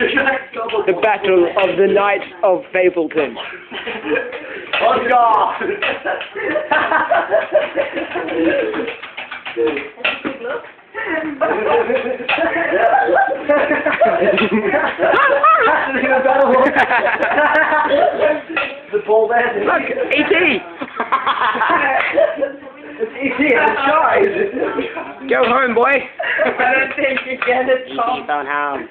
The Battle of the Knights of Fableton. Oscar! the ball there. Look, E.T. it's easy, it's guys. Go home, boy. I don't think you get it, Tom. E.T. on home.